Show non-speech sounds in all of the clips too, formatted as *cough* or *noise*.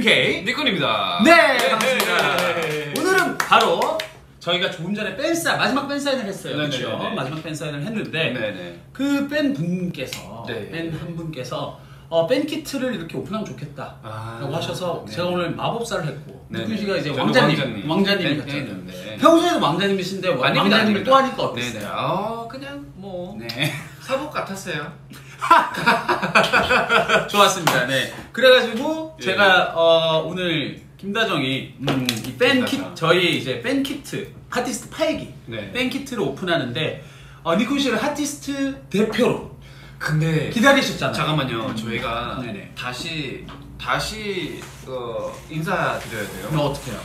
K. 닉쿤입니다. 네, 반갑습니다. 네. 오늘은 바로 저희가 조금 전에 팬 사인, 마지막 팬 사인을 했어요. 네네네네. 그렇죠? 마지막 팬 사인을 했는데 네네. 그 팬 분께서 네. 팬한 분께서 어, 팬 키트를 이렇게 오픈하면 좋겠다. 아, 라고 하셔서 네. 제가 오늘 마법사를 했고. 닉쿤 씨가 이제 왕자님, 왕자님. 왕자님 네, 같잖아요. 네, 네. 평소에도 왕자님이신데 왕자님이 아닙니다. 또 하니까. 어땠어요? 어, 그냥 뭐 네. 사복 같았어요. *laughs* *laughs* 좋았습니다. 네. 그래가지고 예. 제가 어, 오늘 김다정이 음, 이 팬 키. 저희 이제 팬 키트 HOTTEST 8기 네. 팬 키트를 오픈하는데 어, 닉쿤 씨를 HOTTEST 대표로 근데 기다리셨잖아요. 잠깐만요. 저희가 네네. 다시 다시 어, 인사드려야 돼요. 그럼 어떻게 해요?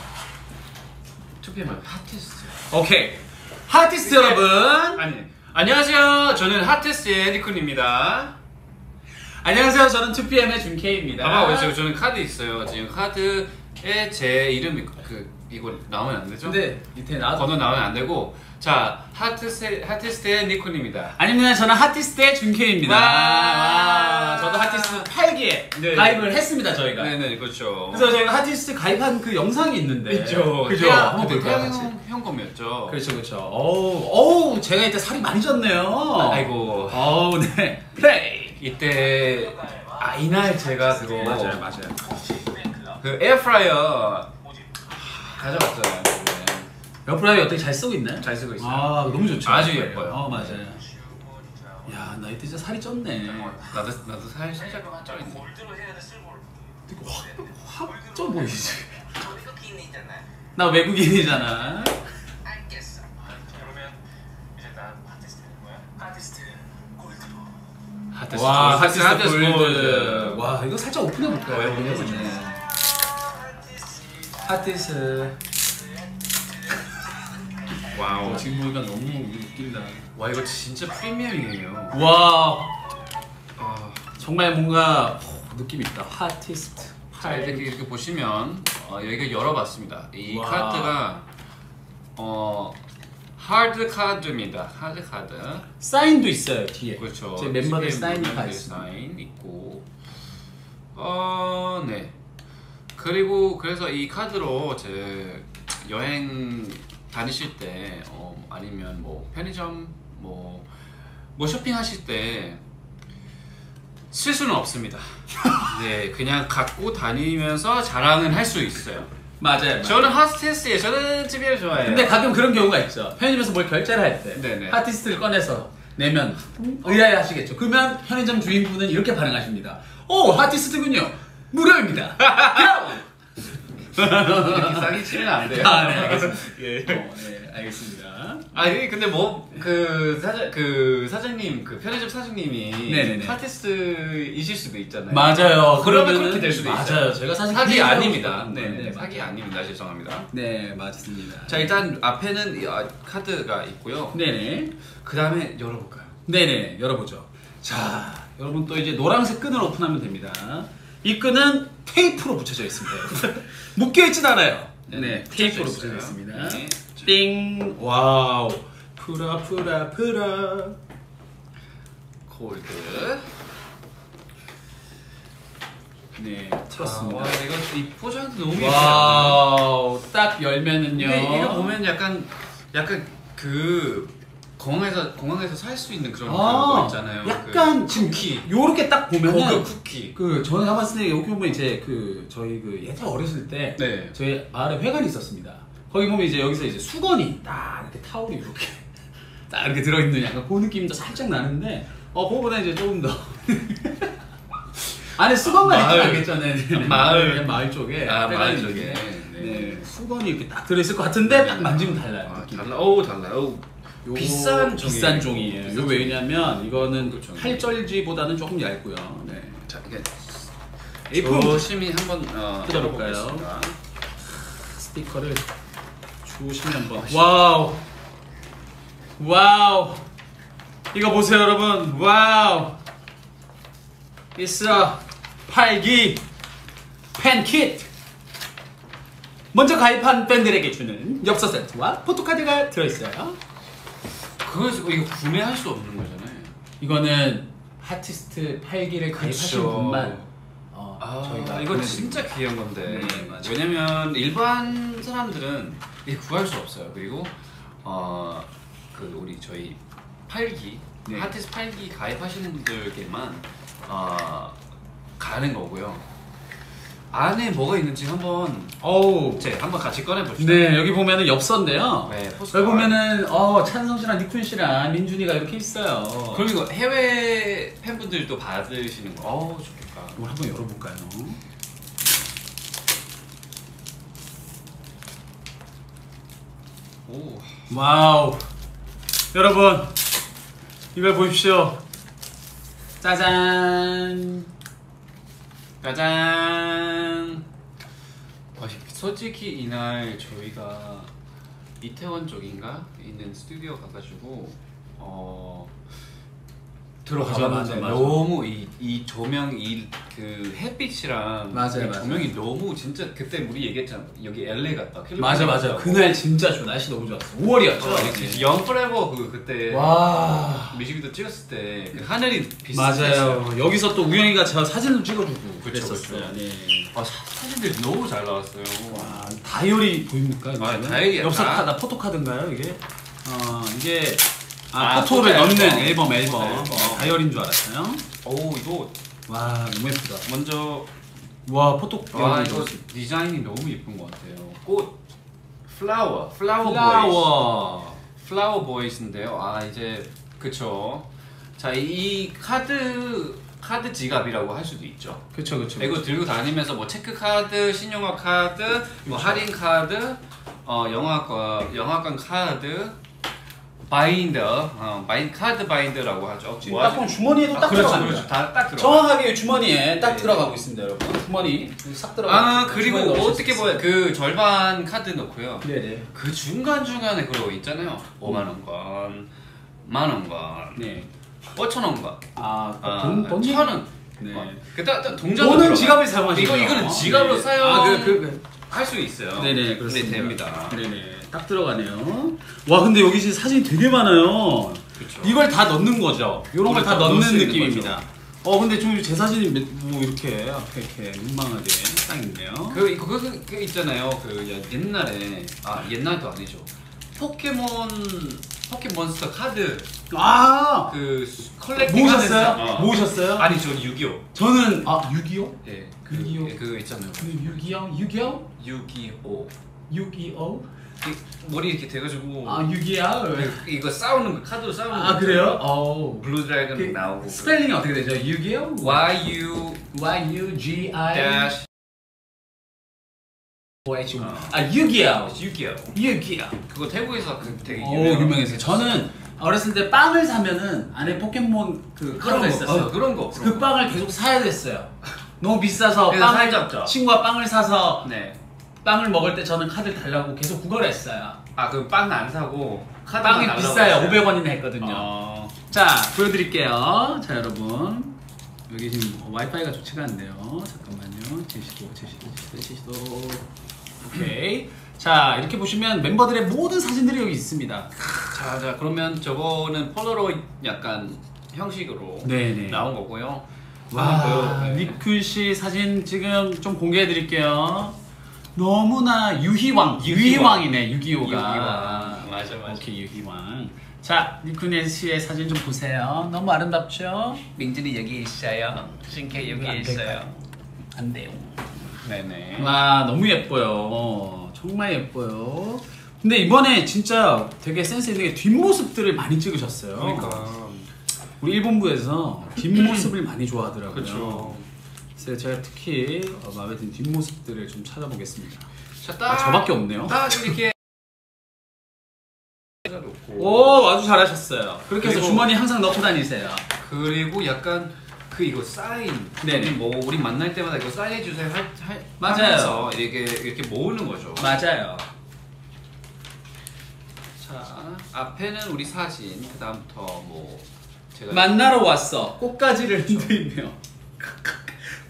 2PM HOTTEST. 오케이. HOTTEST 여러분. 아니 안녕하세요. 저는 HOTTEST의 닉쿤입니다. 안녕하세요. 저는 2PM의 준케이입니다. 왜 저는 카드 있어요. 지금 카드에 제 이름이 그 이거 나오면 안 되죠? 근데 밑에 나도 번호 나오면 안 되고 자 HOTTEST HOTTEST의 닉쿤입니다. 아닙니다. 저는 HOTTEST의 준케이입니다. 와. 와, 저도 HOTTEST 8기에 네. 가입을 했습니다. 저희가. 네네 그렇죠. 그래서 저희가 HOTTEST 가입한 그 영상이 있는데 있죠. 그죠? 태양- 태양 같이? 형, 형 거였죠. 그렇죠, 그렇죠. 어우, 어우, 제가 이때 살이 많이 쪘네요. 아이고 어우, 네. 플레이. 이때 아 이날 제가 그거 맞아요. 그 에어프라이어 가져갔잖아요. 그때. 에어프라이어 어떻게 잘 쓰고 있나요? 잘 쓰고 있어요. 아, 너무 좋죠. 아주. 예뻐요. 어, 맞아요. 야, 나 이때 진짜 살이 쪘네. 나도 나도 살 살짝 쪄있네. 되게 확, 확쪄 보이지. 나 외국인이잖아. 알겠어. 그러면 이제 난 HOTTEST 되는 거야? HOTTEST gold로. HOTTEST 와, HOTTEST gold. 와, 이거 살짝 오픈해 볼까요? 왜 오픈해보네. HOTTEST. 와우. 어, 지금 보니까 너무 웃긴다. 와 이거 진짜 프리미엄이에요. 와, 아, 정말 뭔가 호, 느낌 있다. 하티스트. 자 이렇게 이렇게 보시면 어, 여기가 열어봤습니다. 이 와. 카드가 어 하드 카드입니다. 하드 카드. 사인도 있어요 뒤에. 그렇죠. 제 멤버들 사인이 다 있습니다. 사인 있고. 어, 네. 그리고 그래서 이 카드로 제 여행 다니실 때 어, 아니면 뭐 편의점 뭐, 뭐 쇼핑하실 때쓸 수는 없습니다. *laughs* 네, 그냥 갖고 다니면서 자랑은 할 수 있어요. 맞아요. 저는 핫스테스예요. 저는 집에 좋아해요. 근데 가끔 그런 경우가 있죠. 편의점에서 뭘 결제를 할 때 네네. 하티스트를 꺼내서 내면 의아해 하시겠죠. 그러면 편의점 주인분은 이렇게 반응하십니다. 오 하티스트군요. 무료입니다. 이렇게 싸게 치면 안 돼요. 아, 네, 알겠습니다. *laughs* 예. 어, 네, 알겠습니다. 아니 근데 뭐 그 사장 그 사장님 그 편의점 사장님이 네네네. 아티스트이실 수도 있잖아요. 맞아요. 그러면 그렇게 될 수도 맞아요. 있어요. 제가 사실 사기 아닙니다. 네, 네, 네, 사기 맞아요. 아닙니다. 죄송합니다. 네 맞습니다. 자 일단 앞에는 이, 아, 카드가 있고요. 네네. 그 다음에 열어볼까요? 네네 열어보죠. 자 여러분 또 이제 노란색 끈을 오픈하면 됩니다. 이 끈은 테이프로 붙여져 있습니다. *laughs* 묶여 있진 않아요. 네, 네, 테이프로 붙여져. 있습니다. 네. 띵 wow 프라 프라 프라 골드. 네 아, 틀었습니다. 와 이거 이 포장도 너무 예뻐요. wow 딱 열면은요. 근데 이거 보면 약간 약간 그 공항에서 공항에서 살 수 있는 그런 거 아, 있잖아요. 약간 그 지금 쿠키. 요렇게 딱 보면은 고급 쿠키. 그 저는 가봤을 때 여기 보면 이제 그 저희 그 예전 어렸을 때 네. 저희 마을에 회관이 있었습니다. 거기 보면 이제 여기서 이제 수건이 딱 이렇게 타올이 이렇게 *laughs* 딱 이렇게 들어있는 약간 그 느낌도 살짝 나는데 어 그거보다 이제 조금 더 *laughs* 안에 수건만 있진 마을. 않겠죠, 네, 네, 네. 마을. 네, 마을 쪽에 아, 마을 쪽에. 네. 네. 수건이 이렇게 딱 들어있을 것 같은데 딱 만지면 달라요. 아. 달라. 오 달라. 오. 요 비싼 종이에요. 비싼 종이에요. 종이. 왜냐면 이거는 그렇죠. 팔절지보다는 조금 얇고요. 네. 자 이게 A4 조심히 한번 어, 뜯어볼까요? 뜯어보겠습니다. 스티커를 조심히 한번. wow. wow. 이거 보세요, 여러분. wow. 있어. 팔기 fan kit. 먼저 가입한 팬들에게 주는 엽서 세트와 포토카드가 들어있어요. 그걸 이거 구매할 수 없는 거잖아요. 이거는 하티스트 8기를 가입하신 그쵸. 분만 어, 아, 저희가 이거. 진짜 귀한 건데 네, 맞아요. 왜냐면 일반 사람들은 이게 구할 수 없어요. 그리고 어, 그 우리 저희 8기 네. 하티스 8기 가입하시는 분들께만 어, 가는 거고요. 안에 뭐가 있는지 한번 어우. 제 한번 같이 꺼내 봅시다. 네, 여기 보면은 엽서인데요. 네, 포스터. 여기 보면은 어, 찬성 씨랑 니쿤 씨랑 민준이가 이렇게 있어요. 그럼 이거 해외 팬분들도 받으시는 거. 어우 좋겠다. 이걸 한번 열어볼까요? 오. 와우. 여러분, 이걸 보십시오. 짜잔. 짜잔. 와, 솔직히 이날 저희가 이태원 쪽인가 있는 스튜디오 가가지고 어 맞아, 맞아, 맞아. 너무 이, 이 조명 이 그 햇빛이랑 맞아요, 이 맞아요. 조명이 너무 진짜 그때 우리 얘기했잖아 여기 LA 갔다 맞아, 맞아. 그날 진짜 좋아. 날씨 너무 좋았어. 5월이었죠. 어, 영프레버 그 그때 와. 뮤직비디오 찍었을 때 그 하늘이 비슷했어요. 맞아요. 여기서 또 우영이가 저 사진을 찍어주고 그랬었어요. 그쵸. 네. 아, 사- 사진들이 너무 잘 나왔어요. 와, 다이어리 보입니까? 아, 다이어리야, 엽서 다. 카드, 포토카드인가요, 이게? 어, 이게 아, 아, photo를 photo 넣는 앨범. 앨범, 앨범. 어, 다이어리인 줄 알았어요. 오 이거 와, 너무 예쁘다. 먼저 와, photo. 와 앨범 이거 디자인이 너무 예쁜 것 같아요. 꽃 flower flower boys flower. flower boys인데요. 아 이제 그쵸. 자이 카드 카드 지갑이라고 할 수도 있죠. 그쵸, 그쵸. 이거 들고 다니면서 뭐 체크 카드, 신용화 카드, 뭐 할인 카드, 어 영화관 영화관 카드, 바인더, 어 바인 카드 바인더라고 하죠. 지금 딱 보면 주머니에도 아, 딱 그렇죠, 들어갑니다. 그렇죠. 다딱 들어. 정확하게 주머니에 딱 네. 들어가고 있습니다, 여러분. 주머니 싹 들어가. 아 그리고 어떻게 보여? 그 절반 카드 넣고요. 네네. 그 중간 중간에 그거 있잖아요. 5만 원권, 만 원권, 네. 5천 원권, 아, 아, 돈, 돈 천 원. 네. 그다 동전 돈은 지갑을 사용하시죠. 이거 이거는 지갑으로 네. 사용. 아, 그, 그, 그. 할수 있어요. 네네 그렇습니다. 네, 됩니다. 네네 딱 들어가네요. 와 근데 여기 지금 사진이 되게 많아요. 그렇죠. 이걸 다 넣는 거죠. 이런 걸다 그렇죠. 넣는 느낌입니다. 어 근데 좀 제 사진이 몇- 뭐 이렇게 앞에 이렇게 민망하게 딱 있네요. 그 이거 그, 그, 그 있잖아요. 그 옛날에 아 옛날도 아니죠. 포켓몬 포켓몬스터 카드 아그 collecting 모으셨어요? 하는 사- 어. 모으셨어요? 아니 저 6.25. 저는 아 625? 예. 그, 6.25? 예, 그거 있잖아요. 그 625? 625? 6.25. 625? 이 머리 이렇게 돼가지고 아 625? 그, 이거 싸우는 거 카드로 싸우는 거. 아 그래요? 어. blue dragon 그 나오고. 스펠링이 어떻게 되죠? 625? Y U Y U G I dash O H 어. 아 625. 6.25. 625. 그거 태국에서 그 되게 유명했어요. 저는 어렸을 때 빵을 사면은 안에 포켓몬 그 그런 카드가 거, 있었어요. 어, 그런 거. 그 빵을 계속 사야 됐어요. 너무 비싸서 빵을? 친구가 빵을 사서 네. 빵을 먹을 때 저는 카드 달라고 계속 구걸했어요. 아, 그빵안 사고 카드만 빵이 달라고 비싸요. 했어요? 500원이나 했거든요. 어. 자 보여드릴게요. 자 여러분 여기 지금 와이파이가 좋지가 않네요. 잠깐만요. 제시도 제시도 제시도 제시도 오케이. 자 이렇게 보시면 멤버들의 모든 사진들이 여기 있습니다. 자, 자, 그러면 저거는 폴로로이드 약간 형식으로 네네. 나온 거고요. 와, 와, 니쿤 씨 사진 지금 좀 공개해 드릴게요. 너무나 유희왕, 유희왕. 625가. 유희왕. 맞아, 맞아. 오케이, 유희왕. 자, 니쿤 씨의 사진 좀 보세요. 너무 아름답죠? 민준이 여기 있어요. 신케 여기 안 있어요. 안 돼요. 네네. 와, 너무 예뻐요. 정말 예뻐요. 근데 이번에 진짜 되게 센스 있는 게 뒷모습들을 많이 찍으셨어요. 그러니까. 우리 일본부에서 뒷모습을 많이 좋아하더라고요. 그렇죠. 그래서 제가 특히 어, 마음에 드는 뒷모습들을 좀 찾아보겠습니다. 자, 딱. 아, 저밖에 없네요. 딱 이렇게. *laughs* 놓고. 오, 아주 잘하셨어요. 그렇게 해서 그리고- 주머니 항상 넣고 다니세요. 그리고 약간 그 이거 사인. 네네. 뭐 우리 만날 때마다 이거 사인해 주세요. 할, 할, 맞아요. 하면서 이렇게 이렇게 모으는 거죠. 맞아요. 자, 앞에는 우리 사진. 그 다음부터 뭐 제가 만나러 왔어. 꽃가지를 *laughs* 흔들며.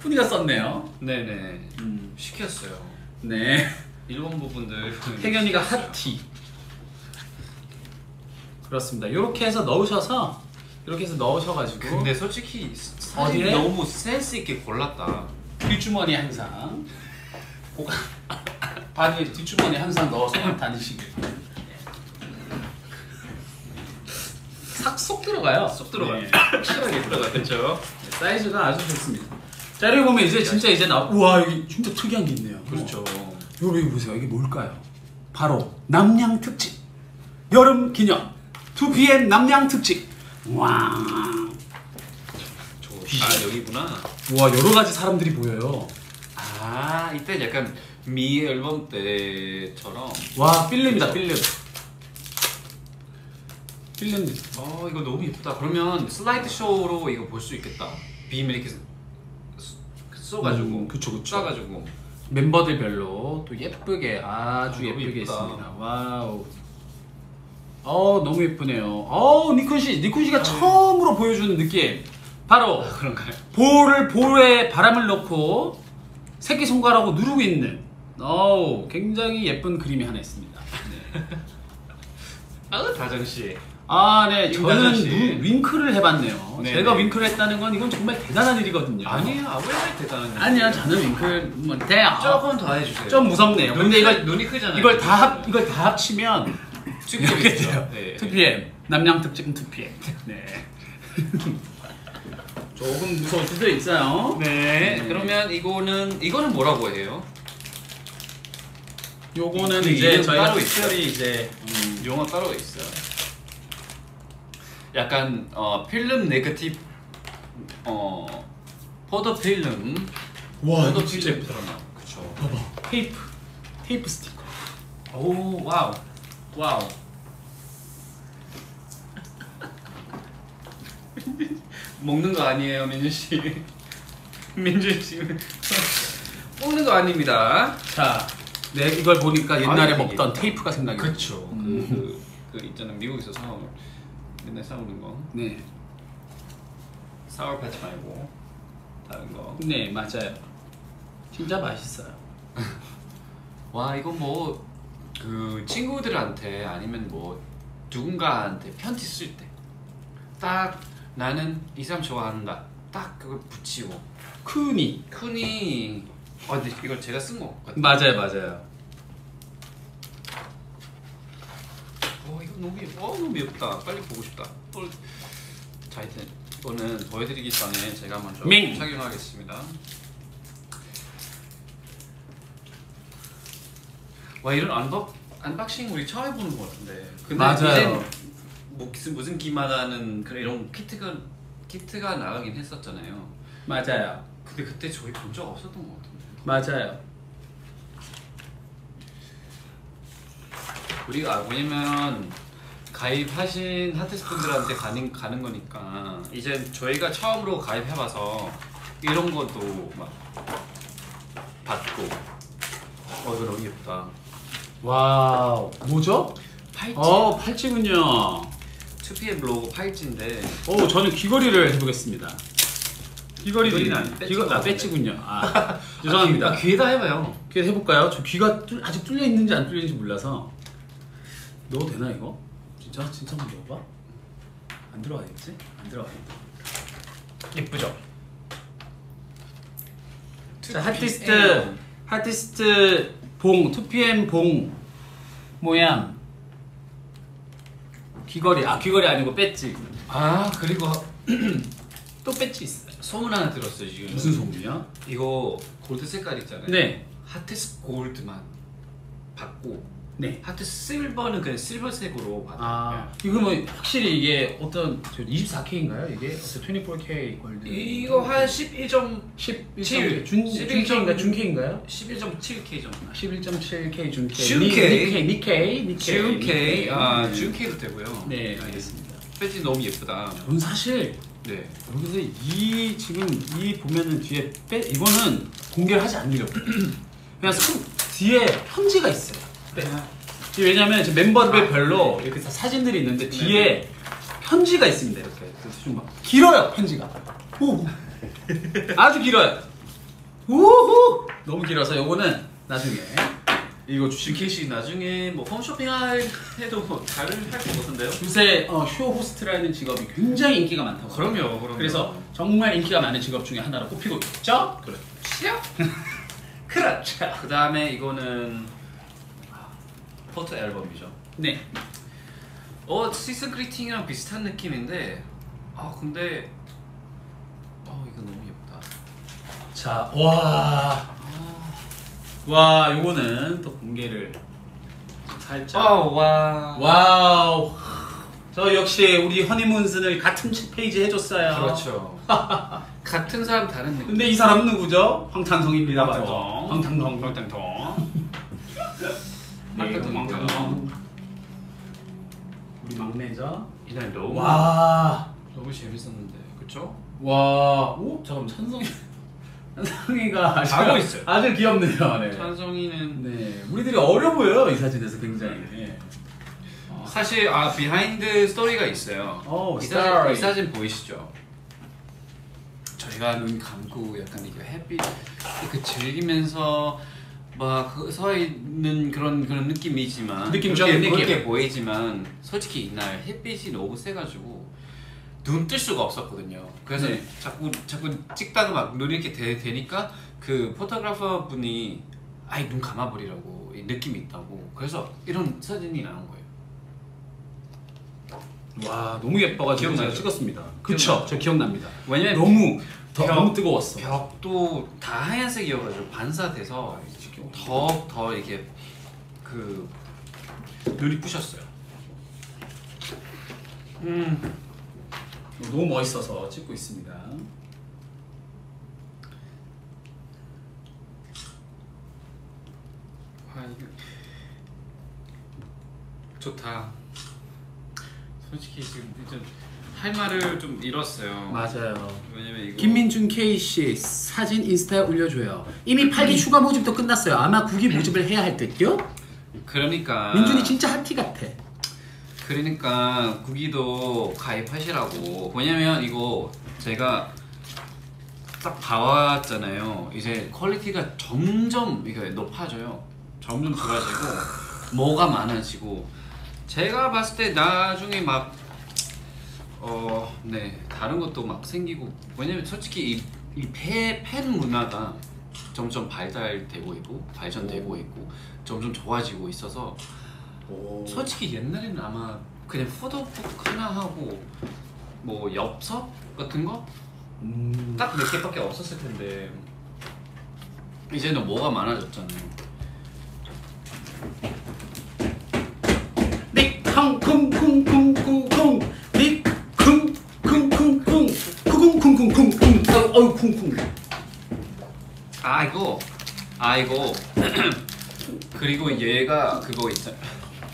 쿠니가 썼네요. 네네. 음, 시켰어요. 네. 일본 부분들. 태견이가 핫티. 그렇습니다. 이렇게 해서 넣으셔서 이렇게 해서 넣으셔가지고 근데 솔직히 사진 어디에? 너무 센스 있게 골랐다. 뒷주머니 항상 고가 *laughs* 바지에 뒷주머니 항상 넣어서 다니시길. 싹 쏙 들어가요. 쏙 들어가요. 네. 확실하게 들어가 그렇죠. 네, 사이즈가 아주 좋습니다. 자 여기 보면 이제 진짜 이제 나 우와 여기 진짜 특이한 게 있네요. 그렇죠. 여기 여기 보세요. 이게 뭘까요? 바로 남양 특집 여름 기념 2PM 남양 특집. 와. 아 여기구나. 와 여러 가지 사람들이 보여요. 아 이때 약간 미 앨범 때처럼. 와 필름이다 필름. 필름. 어 이거 너무 예쁘다. 그러면 슬라이드 쇼로 이거 볼 수 있겠다. 빔 이렇게 쏘- 쏘가지고. 음, 그쵸, 그쵸. 쏴가지고. 멤버들별로 또 예쁘게 아주 아, 예쁘게 예쁘다. 있습니다. wow. 어 너무 예쁘네요. 어 닉쿤 씨, 닉쿤 씨가 처음으로 보여주는 느낌. 바로 그런가요? 볼을 볼에 바람을 넣고 새끼 손가락으로 누르고 있는. 어우 굉장히 예쁜 그림이 하나 있습니다. 네. *laughs* 아 다정 씨. 아, 네. 저는 씨. 누- 윙크를 해봤네요. 네, 제가 네. 윙크를 했다는 건 이건 정말 대단한 일이거든요. 아니에요. 아, 왜 대단한 일? 아니야, 저는 윙크를 뭐 돼요. 조금 더 해주세요. 좀 무섭네요. 눈, 근데 이걸 눈이 크잖아요. 이걸 다 합, 이걸 다 합치면 이렇게. 돼요. 네. 2PM 남양 특집 2PM. 네. *laughs* 조금 무서울 수도 있어요. 네. 그러면 이거는 이거는 뭐라고 해요? 요거는 그 이제 저희가? 특별히 이제 음, 용어 따로 있어요. 약간 어, 필름 네거티브 어 포도 필름 와 포도 이거 진짜 필름. 드라마. 그쵸. 봐봐 테이프 테이프 스티커. 오 wow wow. *laughs* 먹는 거 아니에요, 민준 씨. *laughs* 민준 씨 *laughs* 먹는 거 아닙니다. 자, 네 이걸 보니까 옛날에 아니, 먹던 테이프가 생각이. 그쵸. 음. 그, 그, 그 있잖아 미국에서 사 맨날 사오는 거. 네, Sour Patch 말고 다른 거. 네 맞아요. 진짜 맛있어요. *laughs* 와 이거 뭐그 친구들한테 아니면 뭐 누군가한테 편지 쓸 때 딱 나는 이 사람 좋아한다 딱 그걸 붙이고 쿠니. 쿤이 아 근데 이걸 제가 쓴 거 같아 맞아요, 맞아요. 와 이거 너무 예쁘다 빨리 보고 싶다 어, 자 하여튼 이거는 보여드리기 전에 제가 먼저 밍. 착용하겠습니다 와 이런 unbox, unboxing 우리 처음 해보는 것 같은데 근데 맞아요. 무슨 무슨 기마다는 그런 이런 키트가 키트가 나가긴 했었잖아요 맞아요. 근데 그때 저희 본 적 없었던 것 같은데 맞아요. 우리가 왜냐면 가입하신 핫티스트분들한테 가는 가는 거니까 이제 저희가 처음으로 가입해봐서 이런 것도 막 받고 어 이거 너무 예쁘다 wow. 뭐죠? 팔찌 어, 팔찌군요. 2PM 로고 팔찌인데 오, 저는 귀걸이를 해보겠습니다. 귀걸이 귀걸이는 아니, 귀걸 것 아. 배지군요. *laughs* 아, 죄송합니다. 아, 귀에다 해봐요 귀 해볼까요? 저 귀가 뚫, 아직 뚫려 있는지 안 뚫리는지 몰라서 넣어도 되나 이거? 진짜 진짜 한번 넣어봐. 안 들어가겠지? 안 들어가겠다. 예쁘죠? 자, 하티스트 하티스트 봉 2PM 봉 모양 귀걸이 아 귀걸이 아니고 배지 아 그리고 *clears throat* 또 배지 있어요. 소문 하나 들었어요 지금 무슨 소문이야? 이거 골드 색깔 있잖아요 네, 하트스 골드만 받고 네. 하트 실버는 그냥 실버색으로 받아요. 아 이거 뭐 확실히 이게 어떤 24K인가요? 이게 어떤 24K 골드 이거 한 11점 11.7 칠. 준11 준K인가 준K인가요? 11.7K 정도. 11.7K 준K 니-. 니케이 니케이 니케이 준 K, 아, 네. 준 K도 되고요. 네 알겠습니다. 패티 너무 예쁘다. 저는 사실 네. 여기서 이 지금 이 보면은 뒤에 빼 이거는 공개를 하지 않으려고 *clears throat* 그냥 손 뒤에 편지가 있어요. 네. 왜냐면 지금 멤버들 별로 이렇게 다 사진들이 있는데 뒤에 편지가 있습니다. 이렇게 그래서 좀 막 길어요 편지가. 오 아주 길어요. 우후 너무 길어서 요거는 나중에 이거 K 씨 나중에 뭐 홈쇼핑 할 해도 잘할것 같은데요? 요새 어, 쇼 호스트라는 직업이 굉장히 인기가 많다고. 그럼요, 그럼요. 그래서 정말 인기가 많은 직업 중에 하나로 꼽히고 있죠. 그렇죠. *laughs* 그렇죠. 그렇죠. 그 다음에 이거는 photo 앨범이죠. 네. 어 season greeting이랑 비슷한 느낌인데 아 근데 어 이거 너무 예쁘다. 자, 와. 와, 요거는 또 공개를 살짝. 와. wow. 저 역시 우리 허니문슨을 같은 페이지 해줬어요. 그렇죠. *laughs* 같은 사람 다른 느낌. 근데 이 사람은 누구죠? 황찬성입니다. 황찬성. 황찬성. 황찬성. *laughs* 네, 막내죠. 이날 너무 와. 너무 재밌었는데 그쵸? 와. 오, 잠깐만 찬성이. *laughs* 찬성이가 아주, 자고 있어요. 아주 귀엽네요. 네. 찬성이는 네. 우리들이 어려 보여요 이 사진에서 굉장히. 네. 어. 사실 아 behind story가 있어요. 오, 이 스토리. 사진, 이 사진 보이시죠? 저희가 눈 감고 약간 이게 햇빛 이렇게 즐기면서 막 서 있는 그런 그런 느낌이지만 느낌이죠, 그렇게, 느낌. 그렇게 보이지만 솔직히 이날 햇빛이 너무 세가지고 눈 뜰 수가 없었거든요. 그래서 네. 자꾸 자꾸 찍다가 막 눈이 이렇게 되, 되니까 그 포토그래퍼 분이 아예 눈 감아버리라고 이 느낌이 있다고 그래서 이런 사진이 나온 거예요. 와 너무 예뻐가지고? 제가 찍었습니다. 그쵸? 저 기억납니다. 왜냐면 너무 더, 벽- 너무 뜨거웠어. 벽도 다 하얀색이어가지고 반사돼서 더더 이게 그 눈이 부셨어요. 음, 너무 멋있어서 찍고 있습니다. 아 이거 좋다. 솔직히 지금 이제 할 말을 좀 잃었어요. 맞아요. 왜냐면 이거 김민준 K 씨 사진 인스타에 올려줘요. 이미 8기 추가 모집도 끝났어요. 아마 9기 모집을 해야 할 듯요. 그러니까 민준이 진짜 핫티 같아. 그러니까 구기도 가입하시라고 왜냐면 이거 제가 딱 봐왔잖아요 이제 퀄리티가 점점 이게 높아져요 점점 좋아지고 뭐가 많아지고 제가 봤을 때 나중에 막 어, 네. 다른 것도 막 생기고. 왜냐면 솔직히 이이팬 문화가 점점 발달되고 있고 발전되고 있고 점점 좋아지고 있어서 솔직히 옛날에는 아마 그냥 포토북 하나 하고 뭐 엽서 같은 거? 딱 음, 몇 개밖에 없었을 텐데. 이제는 뭐가 많아졌잖아요. 닉쿵쿵쿵쿵쿵쿵 쿵쿵. 아 이거 아 이거 그리고 얘가 그거 있잖아.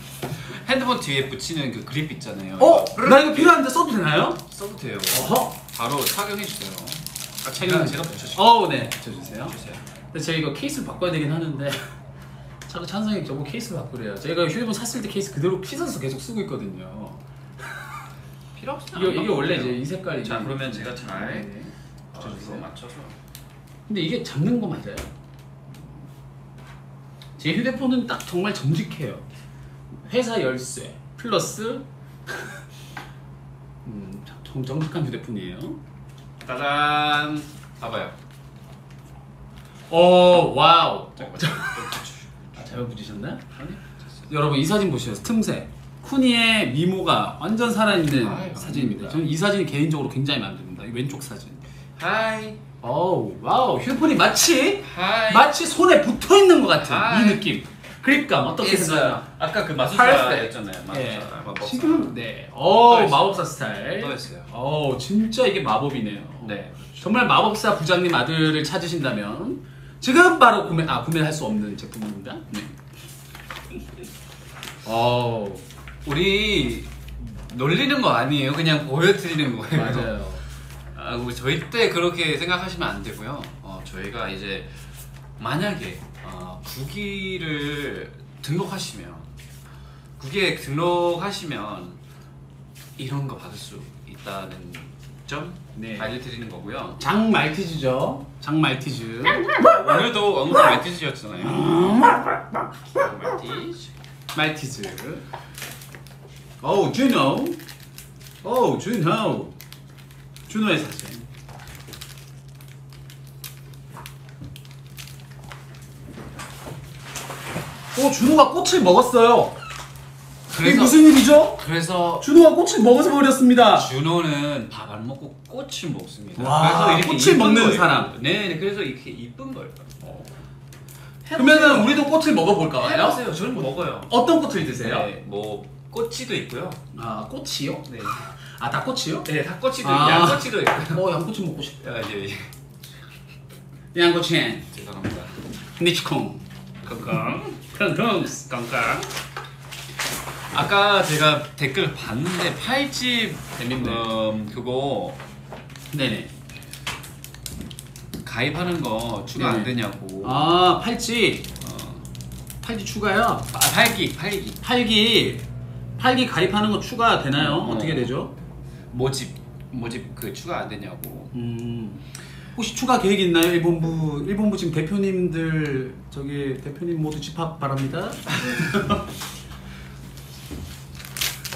*laughs* 핸드폰 뒤에 붙이는 그 그립 있잖아요. 어? 나 이거 필요한데 써도 되나요? 써도 돼요. 어허. 바로 착용해 주세요. 아, 제가 제가 붙여줄게요. 어우 네. 붙여주세요. 주세요. 근데 제가 이거 케이스를 바꿔야 되긴 하는데 *laughs* 자꾸 찬성이 저거 케이스 바꾸래요. 제가 휴대폰 샀을 때 케이스 그대로 씻어서 계속 쓰고 있거든요. 필요 없어. 이게 이게 원래 이제 이 색깔이 자 그러면 제가 잘 네. 어, 붙여주세요. 맞춰서 근데 이게 잡는 거 맞아요? 제 휴대폰은 딱 정말 정직해요. 회사 열쇠 플러스 *laughs* 음, 정, 정직한 휴대폰이에요. 짜잔. 봐봐요. 오 wow. 잠깐만. 아, 잘못 붙이셨나요? 여러분 이 사진 보시죠. 틈새. 쿠니의 미모가 완전 살아있는 아유, 사진입니다. 아닙니다. 저는 이 사진이 개인적으로 굉장히 마음에 듭니다. 이 왼쪽 사진. Hi. 어우 wow 휴대폰이 마치 hi. 마치 손에 붙어 있는 것 같은 아이. 이 느낌. 그러니까 어떻게 생각하나? 아까 그. 마술사였잖아요. 예. 마술사. 마법사. 지금 네. 어. 마법사 스타일. 또 했어요. 어 진짜 이게 마법이네요. 네. 정말 마법사 부장님 아들을 찾으신다면 지금 바로 구매 아 구매할 수 없는 제품입니다. 네. 어 우리 놀리는 거 아니에요. 그냥 보여드리는 거예요. 맞아요. 아, 우리 절대 그렇게 생각하시면 안 되고요. 어, 저희가 이제 만약에 어, 구기를 등록하시면 구기에 등록하시면 이런 거 받을 수 있다는 점 네. 알려드리는 거고요. 장 말티즈죠. 장 말티즈. 오늘도 언급 말티즈였잖아요. 말티즈. 말티즈. 오 주노. 오 준호의 사진. 오, 준호가 꽃을 먹었어요. 그게 그래서- 무슨 일이죠? 그래서 준호가 꽃을 먹어서 버렸습니다. 준호는 밥 안 먹고 꽃을 먹습니다. 와, 꽃을 이쁜 먹는 거예요. 사람. 네, 네 그래서 이렇게 이쁜 거예요. 어. 그러면 우리도 꽃을 먹어볼까요? 해보세요. 저는 먹어요. 어떤 꽃을 드세요? 네, 뭐 꼬치도 있고요. 아, 꽃이요? 네. 아 닭꽃이요? 네, 닭꼬치도 아. 양꼬치도 있고요. *laughs* 어 양꼬치 먹고 싶다. 야, 이제 이제 양꼬치 죄송합니다. 니치콩 건강. 콩콩 건강. 아까 제가 댓글 봤는데 팔집 재밌네. 음, 그거 네네. 가입하는 거 추가 안 네. 되냐고. 아 팔찌 어, 팔찌 추가요? 아, 팔기, 팔기. 팔기 팔기 가입하는 거 추가 되나요? 어. 어떻게 되죠? 모집, 모집 그 추가 안 되냐고. 음 혹시 추가 계획 있나요? 일본부 일본부 지금 대표님들 저기 대표님 모두 집합 바랍니다. *laughs*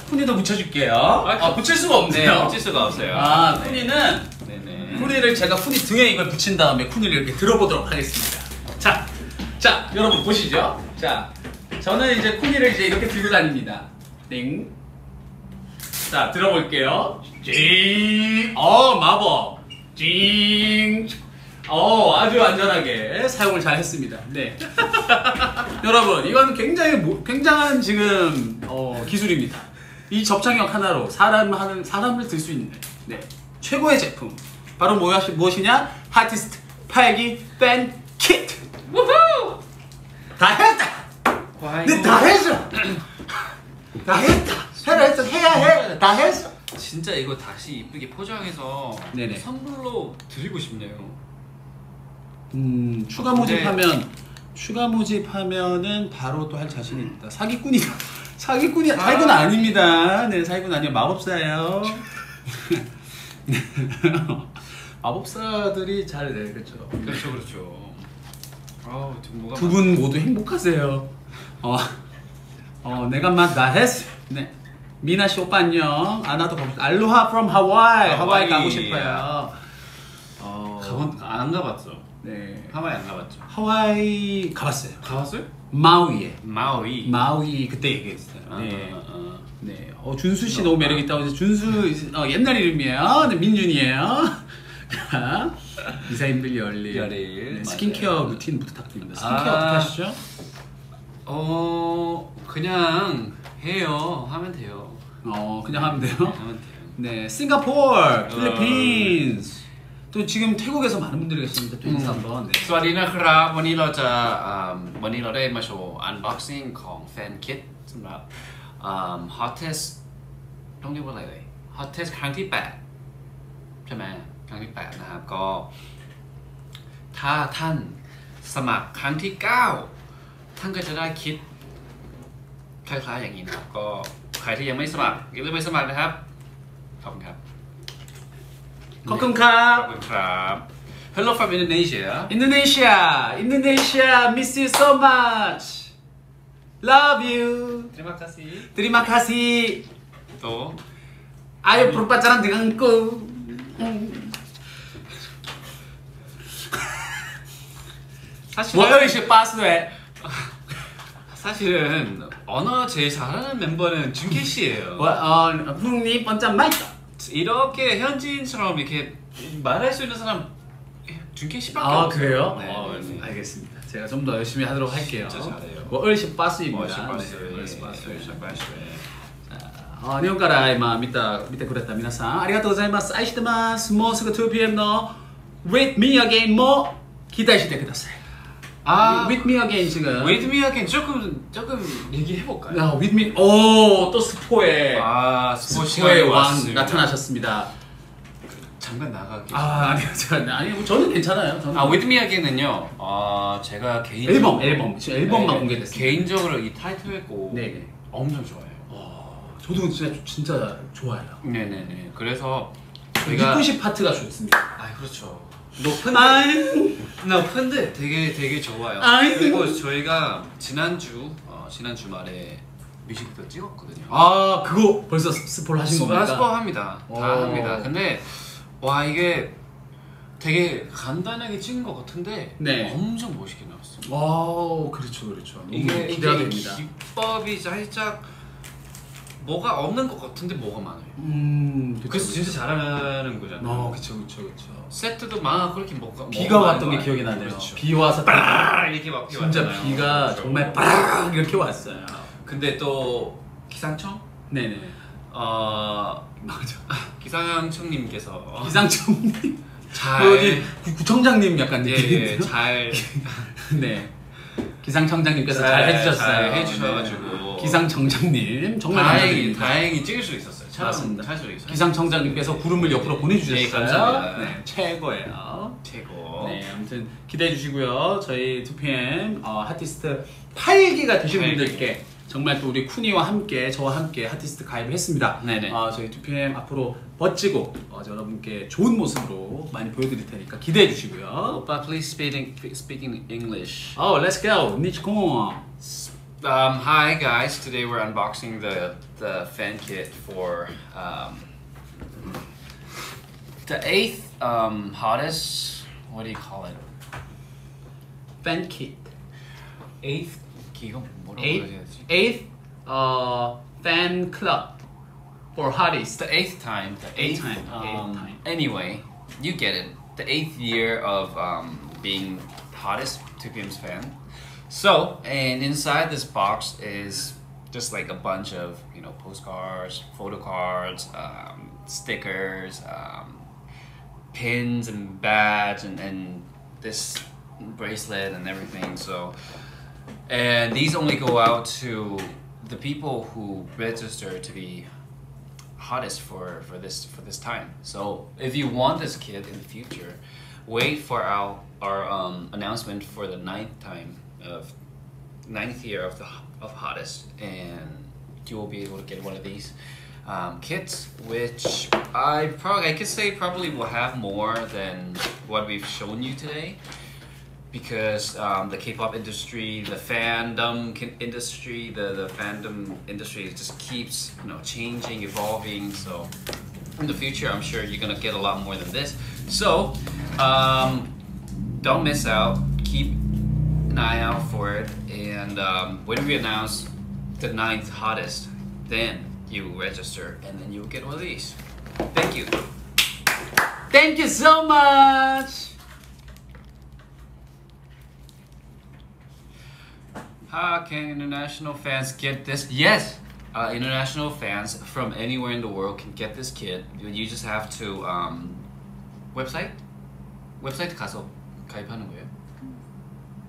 훈이도 붙여줄게요. 아, 붙일 수가 없네요. 네, 붙일 수가 없어요. 아 네. 훈이는 네네. 훈이를 제가 훈이 등에 이걸 붙인 다음에 훈이를 이렇게 들어보도록 하겠습니다. 자, 자 여러분 보시죠. 자, 저는 이제 훈이를 이제 이렇게 들고 다닙니다. 띵. 자 들어볼게요. 징. 어 마법. 징. 어 아주 안전하게 사용을 잘 했습니다. 네. *laughs* 여러분 이건 굉장히 모- 굉장한 지금 어, 기술입니다. 이 접착력 하나로 사람 하는 사람을 들 수 있는 네 최고의 제품 바로 무엇이, 무엇이냐 하티스트 팔기 팬 키트. 우후! 다 했다. 네, 다 했어. *clears throat* 다 했다. 해라 했어. 해야 해. 다 했어. 진짜 이거 다시 이쁘게 포장해서 네네. 선물로 드리고 싶네요. 음, 추가 근데- 모집하면 추가 모집하면은 바로 또 할 자신이 있다. 사기꾼이다. *laughs* 사기꾼이 아. 사기꾼 아닙니다. 네, 사기꾼 아니요 마법사예요. *laughs* 마법사들이 잘 네, 그렇죠. 그렇죠, 그렇죠. 아우, 지금 뭐가 두 분 모두 행복하세요. 어, 어 내가 맛다 했어. 네. 미나 씨 오빠 안녕. 아나도 가고 싶. 알로하 from 하와이. 하와이 하와이. 가고 싶어요. 어, 가본 안 가봤어. 네. 하와이 안 가봤죠. 하와이 가봤어요. 가봤어요? 마우이에. 마우이. 마우이 그때 얘기했어요. 아, 네. 아, 아. 네. 어, 준수 씨 너무 매력 있다고 해서 준수 어, 옛날 이름이에요. 네, 민준이에요. 자, 이사인들 열리. 열일, 네, 스킨케어 맞아요. 루틴 부탁드립니다. 스킨케어 아. 어떻게 하시죠? 어, 그냥 해요. 하면 돼요. 어, 그냥 하면 돼요. 하면 돼요. 네, 싱가포르, 어. 필리핀스. 또 지금 태국에서 많은 분들이 계십니다. 또 인사 음. 한번. 네. สวัสดีนะครับวันนี้เราจะอ่าวันนี้เราได้มาโชว์ unboxing ของแฟนคิดสำหรับอ่า hottest ต้องเรียกว่าอะไรเลย hottest ครั้งที่ 8 ใช่ไหมครั้งที่ 8 นะครับ ก็ ถ้าท่านสมัครครั้งที่ 9 ท่านก็จะได้คิด คล้ายๆอย่างนี้นะครับ ก็ใครที่ยังไม่สมัครอย่าลืมไปสมัครนะครับ ขอบคุณครับ ขอบคุณครับขบ อบคุณครับ Hello from Indonesia Indonesia Indonesia miss you so much love you Terima kasih terima kasih To ayo berpacaran denganku 사실은我20八岁사실은 언어 제일 잘하는 멤버는 준케 씨예요. 어, 흥니 번쩍 마이다. 이렇게 현지인처럼 이렇게 말할 수 있는 사람 준케 씨밖에 아 없어요. 그래요? 네, 어, 네. 알겠습니다. 제가 좀 더 열심히 하도록 할게요. 진짜 잘해요. 월시 빠스입니다. 멋있어, 멋있어. 네, 월시 빠스. 멋있어, 멋있어. あ日本から今見た見てくれた皆さんありがとうございます愛してますもうすぐ 2pm の With Me Again も期待してください 아, With Me Again 지금 With Me Again 조금 조금 얘기해 볼까요? 아, With Me 오 또 스포의 아, 스포츠가 스포의 왕 왔습니다. 나타나셨습니다 잠깐 나가기. 아 *laughs* 아니요 제가 아니 저는 괜찮아요 저는 아, With Me Again은요. 어, 제가 개인 앨범 앨범 지금 앨범만 공개됐습니다 개인적으로 이 타이틀곡 네네 엄청 좋아해요. 어, 저도 진짜 진짜 좋아요 네 네 네. 그래서 저희가 저희가 20 파트가 좋습니다 아 그렇죠. 높은데 아이 높은데 되게 되게 좋아요. 아이고. 그리고 저희가 지난주 어, 지난 주말에 뮤직비디오 찍었거든요. 아 그거 벌써 스포를 하신 겁니까? 스포합니다. 다 오. 합니다. 근데 와 이게 되게 간단하게 찍은 것 같은데 네. 엄청 멋있게 나왔어. 와, 그렇죠, 그렇죠. 이게 기대가 됩니다. 기법이 살짝 뭐가 없는 것 같은데 뭐가 많아요. 음, 그쵸, 그래서 그쵸. 진짜 잘하는 거잖아요. 어, 그렇죠, 그렇죠, 그렇죠. 세트도 막 그렇게 뭐가 비가 왔던 게. 기억이 나네요. 그렇죠. 비 와서 딱 아, 이렇게 막비 진짜 왔잖아요. 비가 그렇죠. 정말 빡 이렇게 왔어요. 근데 또 기상청 네네. 어 맞아. 기상청님께서 기상청님. 잘그 어디 구- 구청장님 약간 예, 느낌인데요. 예, 잘 *laughs* 네. 기상청장님께서 잘- 잘, 해주셨어요. 잘 해주셔가지고. 네. 기상청장님 정말 다행히 감사드립니다. 다행히 찍을 수 있었어요. 맞습니다. 촬수 있었어요. 기상청장님께서 구름을 옆으로 보내주셨어요. 네, 감사합니다. 네, 최고예요. 최고. 네, 아무튼 기대해 주시고요. 저희 2PM 어, 하티스트 8기가 되신 팔기. 분들께 정말 또 우리 쿠니와 함께 저와 함께 하티스트 가입을 했습니다. 네네. 어, 저희 2PM 앞으로 멋지고 어, 여러분께 좋은 모습으로 많이 보여드릴 테니까 기대해 주시고요. 오빠, please speaking speaking English. Oh, let's go. 니치콩. Um, hi guys, today we're unboxing the the fan kit for um, the eighth um, hottest. What do you call it? Fan kit. Eighth. 이거 뭐라고 Eighth, 해야지? eighth uh, fan club for It's hottest. the eighth time. The eighth, Eighth time, eighth Um, time. Anyway, you get it. The eighth year of um, being hottest 2PM's fan. So, and inside this box is just like a bunch of you know postcards, photo cards, um, stickers, um, pins and badge, and, and this bracelet and everything. So, and these only go out to the people who register to be hottest for, for this for this time. So if you want this kid in the future, wait for our our um, announcement for the ninth time of ninth year of the of hottest, and you will be able to get one of these um, kits, which I probably I could say probably will have more than what we've shown you today. Because um, the K-pop industry, the fandom industry, the, the fandom industry just keeps you know changing, evolving. So in the future, I'm sure you're gonna get a lot more than this. So um, don't miss out. Keep an eye out for it. And um, when we announce the ninth hottest, then you register and then you'll get one of these. Thank you. Thank you so much. How can international fans get this? Yes, uh, international fans from anywhere in the world can get this kit. You, you just have to um, website 웹사이트 가서 가입하는 거예요.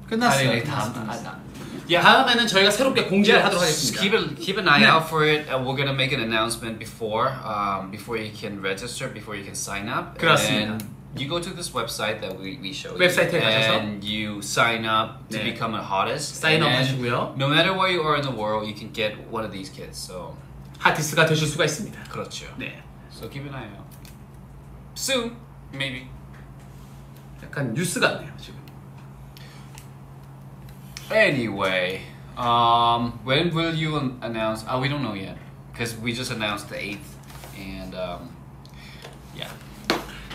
끝났어요. 아니, 네, 다음- 끝났어요. 아, 야, 다음에는 저희가 새롭게 공지를 하도록 just 하겠습니다. keep it keep an eye 네. out for it. Uh, we're gonna make an announcement before um, before you can register, before you can sign up. 그렇습니다. And you go to this website that we, we showed 웹사이트에 you, 가셔서 and you sign up to 네. become a hottest. 사인업 And then 하시고요. No matter where you are in the world, you can get one of these kits. So 하티스가 되실 수가 있습니다. 그렇죠. 네. So keep an eye out. Soon, maybe. 약간 뉴스 같네요, 지금. Anyway, um, when will you an- announce? Oh, we don't know yet because we just announced the eighth, and um, yeah.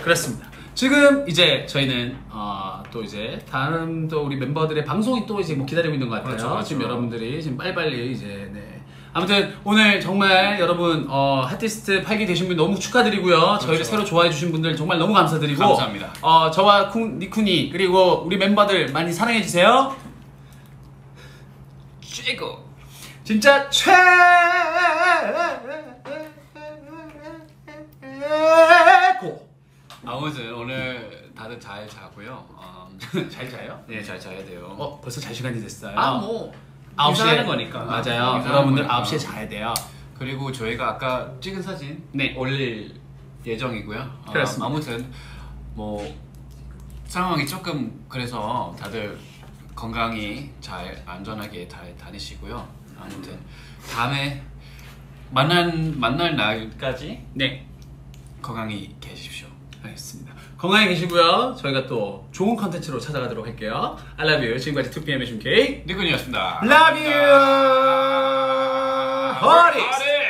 그렇습니다. 지금 이제 저희는 어, 또 이제 다른 또 우리 멤버들의 방송이 또 이제 뭐 기다리고 있는 것 같아요. 그렇죠, 그렇죠. 지금 여러분들이 지금 빨리빨리 이제 네. 아무튼 오늘 정말 여러분 어, 하티스트 8기 되신 분 너무 축하드리고요. 저희를 새로 좋아해 주신 분들 정말 너무 감사드리고 감사합니다. 어, 저와 쿵, 니쿤이 그리고 우리 멤버들 많이 사랑해 주세요. 최고. 진짜 최고. 아무튼 오늘 다들 잘 자고요. 음, *laughs* 잘 자요? 네, 잘 자야 돼요. 어 벌써 잘 시간이 됐어요. 아, 뭐 9시에 인사하는 거니까. 맞아요. 여러분들 거니까. 9시에 자야 돼요. 그리고 저희가 아까 찍은 사진 네. 올릴 예정이고요. 어, 그렇습니다. 아무튼 뭐 상황이 조금 그래서 다들 건강히 잘 안전하게 잘 다니시고요. 아무튼 다음에 만난 만날 날까지 네. 건강히 계십시오. 알겠습니다. 건강히 계시고요. 저희가 또 좋은 컨텐츠로 찾아가도록 할게요. I love you. 지금까지 2PM의 준케이. 니kun이었습니다. Love you. 허리.